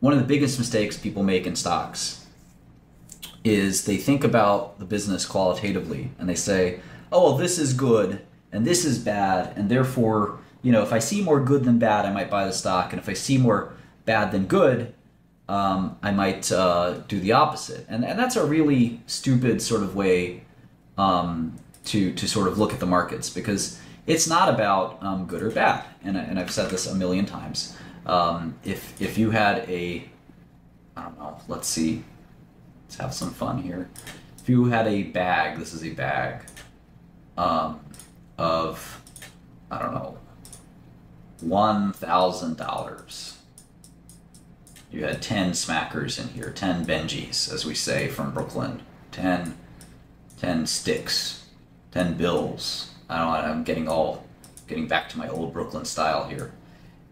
one of the biggest mistakes people make in stocks is they think about the business qualitatively and they say, oh, well, this is good and this is bad, and therefore, you know, if I see more good than bad, I might buy the stock, and if I see more bad than good, um, I might uh, do the opposite. And, and that's a really stupid sort of way um, to, to sort of look at the markets because it's not about um, good or bad. And, and I've said this a million times. Um, if, if you had a, I don't know, let's see, let's have some fun here. If you had a bag, this is a bag um, of, I don't know, $1,000. You had 10 smackers in here, 10 Benjis, as we say from Brooklyn, 10, 10 sticks, 10 bills. I don't I'm getting all, getting back to my old Brooklyn style here.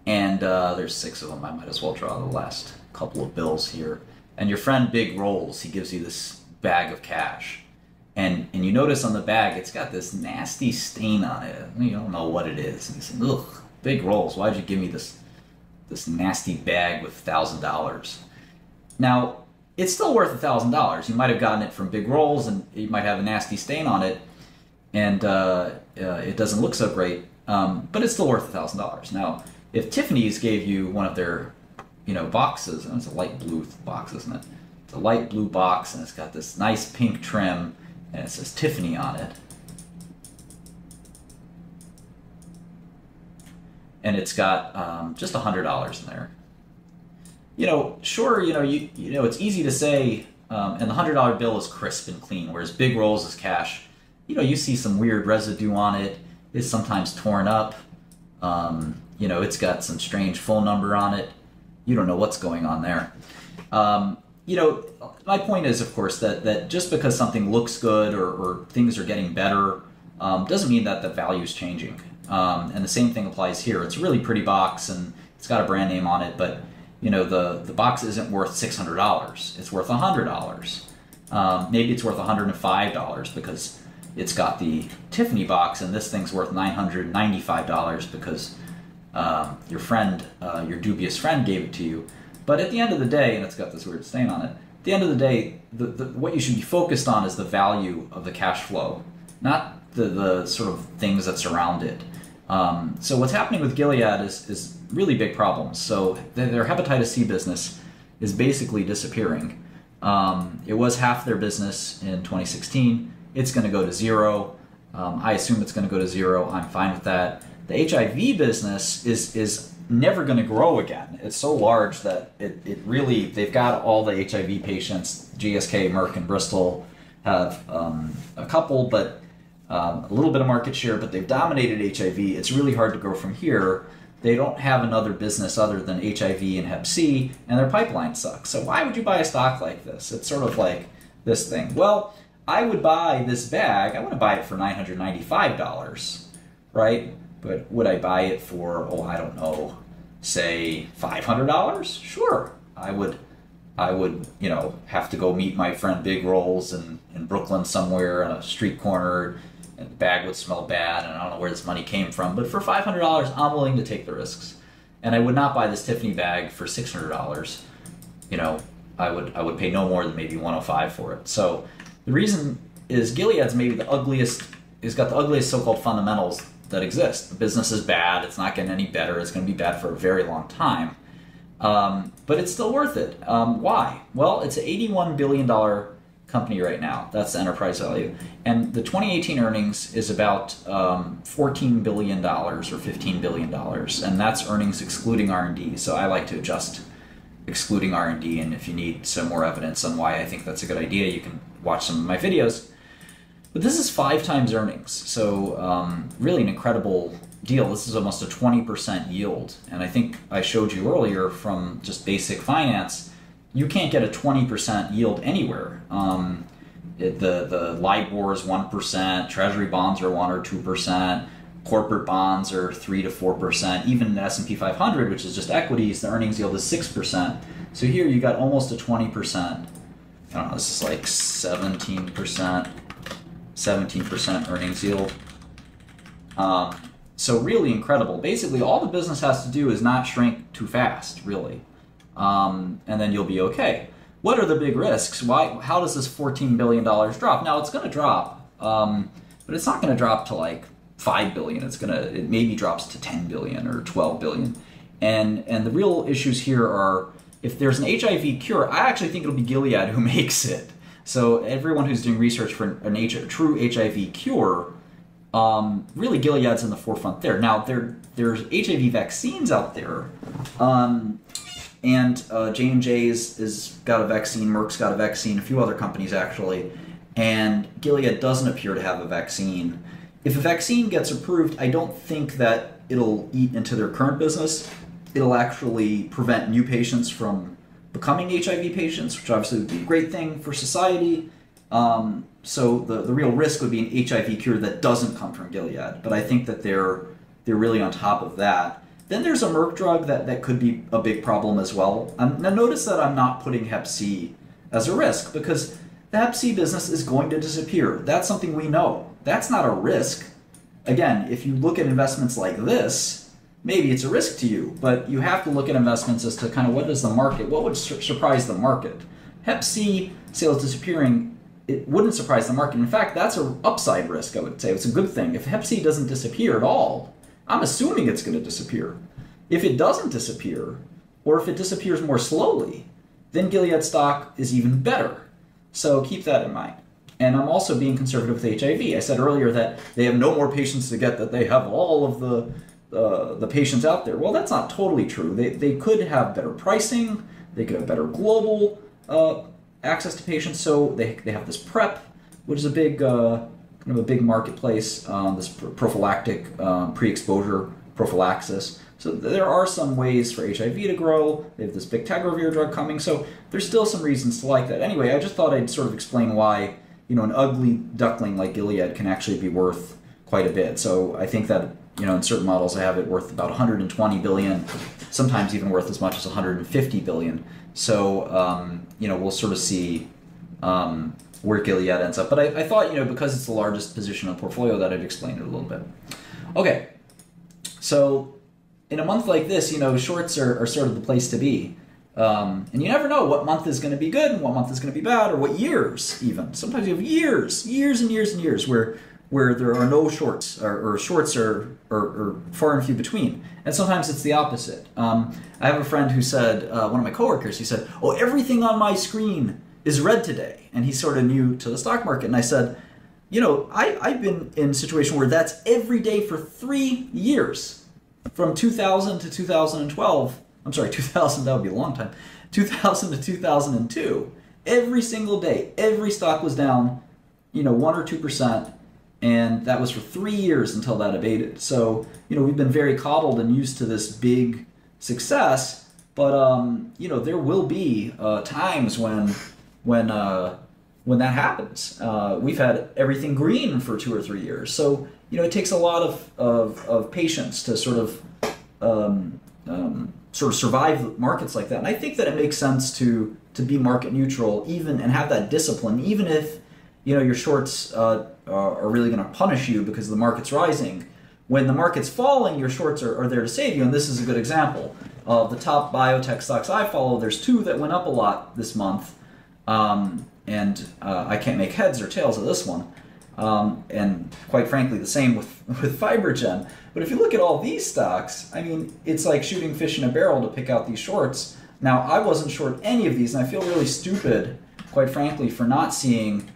And uh, there's six of them. I might as well draw the last couple of bills here. And your friend Big Rolls, he gives you this bag of cash. And, and you notice on the bag, it's got this nasty stain on it. You don't know what it is. And you say, ugh, Big Rolls, why'd you give me this, this nasty bag with $1,000? Now, it's still worth $1,000. You might have gotten it from Big Rolls and you might have a nasty stain on it and uh, uh, it doesn't look so great, um, but it's still worth $1,000. Now, if Tiffany's gave you one of their, you know, boxes, and it's a light blue box, isn't it? It's a light blue box, and it's got this nice pink trim, and it says Tiffany on it. And it's got um, just a hundred dollars in there. You know, sure, you know, you you know, it's easy to say, um, and the hundred dollar bill is crisp and clean, whereas big rolls is cash. You know, you see some weird residue on it. It's sometimes torn up. Um, you know, it's got some strange phone number on it. You don't know what's going on there. Um, you know, my point is, of course, that, that just because something looks good or, or things are getting better um, doesn't mean that the value is changing. Um, and the same thing applies here. It's a really pretty box and it's got a brand name on it, but you know the the box isn't worth six hundred dollars. It's worth hundred dollars. Um, maybe it's worth one hundred and five dollars because it's got the Tiffany box, and this thing's worth nine hundred ninety five dollars because um, your friend, uh, your dubious friend, gave it to you. But at the end of the day, and it's got this weird stain on it. At the end of the day, the, the, what you should be focused on is the value of the cash flow, not the, the sort of things that surround it. Um, so what's happening with Gilead is, is really big problems. So their hepatitis C business is basically disappearing. Um, it was half their business in 2016. It's going to go to zero. Um, I assume it's going to go to zero. I'm fine with that. The HIV business is is never going to grow again. It's so large that it, it really they've got all the HIV patients. GSK, Merck, and Bristol have um, a couple, but um, a little bit of market share. But they've dominated HIV. It's really hard to grow from here. They don't have another business other than HIV and Hep C, and their pipeline sucks. So why would you buy a stock like this? It's sort of like this thing. Well, I would buy this bag. I want to buy it for nine hundred ninety-five dollars, right? But would I buy it for, oh, I don't know, say $500? Sure. I would, I would, you know, have to go meet my friend Big Rolls in, in Brooklyn somewhere on a street corner and the bag would smell bad and I don't know where this money came from. But for $500, I'm willing to take the risks. And I would not buy this Tiffany bag for $600. You know, I would, I would pay no more than maybe 105 for it. So the reason is Gilead's maybe the ugliest, has got the ugliest so-called fundamentals that exist. The business is bad. It's not getting any better. It's going to be bad for a very long time. Um, but it's still worth it. Um, why? Well, it's an $81 billion company right now. That's the enterprise value. And the 2018 earnings is about um, $14 billion or $15 billion. And that's earnings excluding R&D. So I like to adjust excluding R&D. And if you need some more evidence on why I think that's a good idea, you can watch some of my videos. But this is five times earnings, so um, really an incredible deal. This is almost a 20% yield. And I think I showed you earlier from just basic finance, you can't get a 20% yield anywhere. Um, it, the, the LIBOR is 1%, treasury bonds are 1 or 2%, corporate bonds are 3 to 4%, even the S&P 500, which is just equities, the earnings yield is 6%. So here you got almost a 20%. I don't know, this is like 17%. 17% earnings yield. Um, so really incredible. Basically, all the business has to do is not shrink too fast, really. um, and then you'll be okay. What are the big risks? Why? How does this $14 billion drop? Now it's going to drop, um, but it's not going to drop to like five billion. It's gonna it maybe drops to 10 billion or 12 billion. And and the real issues here are if there's an HIV cure, I actually think it'll be Gilead who makes it. So everyone who's doing research for an, a true HIV cure, um, really Gilead's in the forefront there. Now there there's HIV vaccines out there, um, and uh, J and J's is got a vaccine, Merck's got a vaccine, a few other companies actually, and Gilead doesn't appear to have a vaccine. If a vaccine gets approved, I don't think that it'll eat into their current business. It'll actually prevent new patients from becoming HIV patients, which obviously would be a great thing for society. Um, so the, the real risk would be an HIV cure that doesn't come from Gilead. But I think that they're they're really on top of that. Then there's a Merck drug that, that could be a big problem as well. Um, now notice that I'm not putting Hep C as a risk because the Hep C business is going to disappear. That's something we know. That's not a risk. Again, if you look at investments like this, maybe it's a risk to you, but you have to look at investments as to kind of what is the market, what would sur- surprise the market. Hep C sales disappearing, it wouldn't surprise the market. In fact, that's an upside risk, I would say. It's a good thing. If Hep C doesn't disappear at all, I'm assuming it's going to disappear. If it doesn't disappear, or if it disappears more slowly, then Gilead stock is even better. So keep that in mind. And I'm also being conservative with HIV. I said earlier that they have no more patients to get, that they have all of the the patients out there. Well, that's not totally true. They, they could have better pricing, they could have better global uh, access to patients. So they, they have this PrEP, which is a big uh, kind of a big marketplace. Um, this prophylactic um, pre-exposure prophylaxis. So there are some ways for HIV to grow. They have this bictegravir drug coming. So there's still some reasons to like that. Anyway, I just thought I'd sort of explain why you know an ugly duckling like Gilead can actually be worth quite a bit. So I think that you know in certain models I have it worth about 120 billion, sometimes even worth as much as 150 billion. So um, you know we'll sort of see um, where Gilead ends up. But I, I thought you know because it's the largest position in the portfolio that I'd explain it a little bit. Okay, so in a month like this, you know, shorts are, are sort of the place to be. Um, and you never know what month is going to be good and what month is going to be bad, or what years even. Sometimes you have years, years and years and years where where there are no shorts, or, or shorts are, are, are, far and few between. And sometimes it's the opposite. Um, I have a friend who said, uh, one of my coworkers, he said, "Oh, everything on my screen is red today," and he's sort of new to the stock market. And I said, "You know, I, I've been in a situation where that's every day for three years." from 2000 to 2012, I'm sorry, 2000, that would be a long time, 2000 to 2002, every single day, every stock was down, you know, 1 or 2%, and that was for three years until that abated. So, you know, we've been very coddled and used to this big success, but, um, you know, there will be uh, times when, when, uh, when that happens. Uh, we've had everything green for two or three years. So, you know, it takes a lot of, of, of patience to sort of um, um, sort of survive markets like that. And I think that it makes sense to to be market neutral, even and have that discipline, even if you know your shorts uh, are really going to punish you because the market's rising. When the market's falling, your shorts are, are there to save you. And this is a good example of the top biotech stocks I follow. There's two that went up a lot this month, um, and uh, I can't make heads or tails of this one. Um, and quite frankly, the same with, with FibroGen. But if you look at all these stocks, I mean, it's like shooting fish in a barrel to pick out these shorts. Now, I wasn't short any of these, and I feel really stupid, quite frankly, for not seeing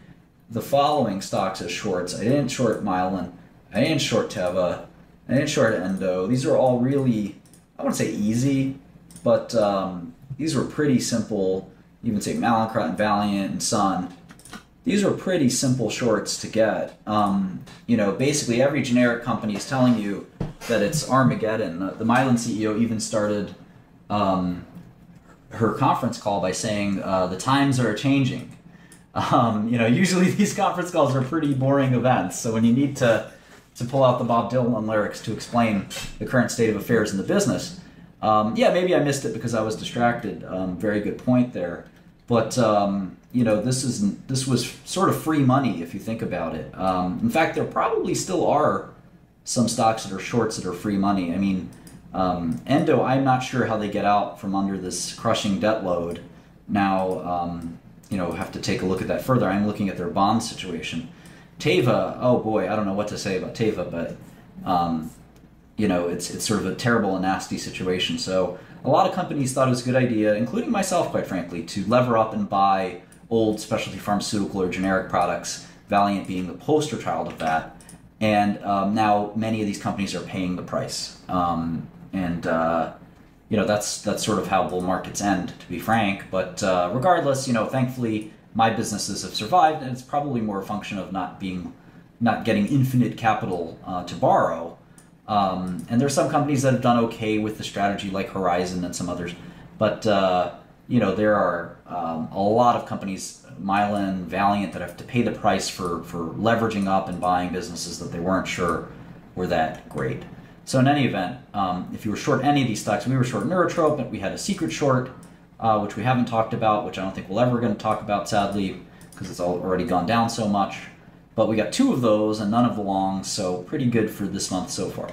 the following stocks as shorts. I didn't short Mylan, I didn't short Teva, I didn't short Endo. These are all really, I wouldn't say easy, but um, these were pretty simple. You can say Mallinckrodt and Valeant and Sun these were pretty simple shorts to get. Um, you know, basically every generic company is telling you that it's Armageddon. The, the Mylan CEO even started um, her conference call by saying uh, the times are changing. Um, you know, usually these conference calls are pretty boring events. So when you need to to pull out the Bob Dylan lyrics to explain the current state of affairs in the business, um, yeah, maybe I missed it because I was distracted. Um, very good point there. But um, you know, this is this was sort of free money if you think about it. Um, in fact, there probably still are some stocks that are shorts that are free money. I mean, Um, Endo, I'm not sure how they get out from under this crushing debt load. Now, um, you know, have to take a look at that further. I'm looking at their bond situation. Teva, oh boy, I don't know what to say about Teva, but um, you know, it's it's sort of a terrible and nasty situation. So a lot of companies thought it was a good idea, including myself, quite frankly, to lever up and buy old specialty pharmaceutical or generic products. Valeant being the poster child of that, and um, now many of these companies are paying the price. Um, and uh, you know that's that's sort of how bull markets end, to be frank. But uh, regardless, you know, thankfully my businesses have survived, and it's probably more a function of not being not getting infinite capital uh, to borrow. Um, and there's some companies that have done okay with the strategy, like Horizon and some others. But uh, you know, there are um, a lot of companies, Mylan, Valeant, that have to pay the price for for leveraging up and buying businesses that they weren't sure were that great. So in any event, um, if you were short any of these stocks, we were short Neurotrope, we had a secret short, uh, which we haven't talked about, which I don't think we'll ever going to talk about, sadly, because it's already gone down so much. But we got two of those and none of the longs, so pretty good for this month so far.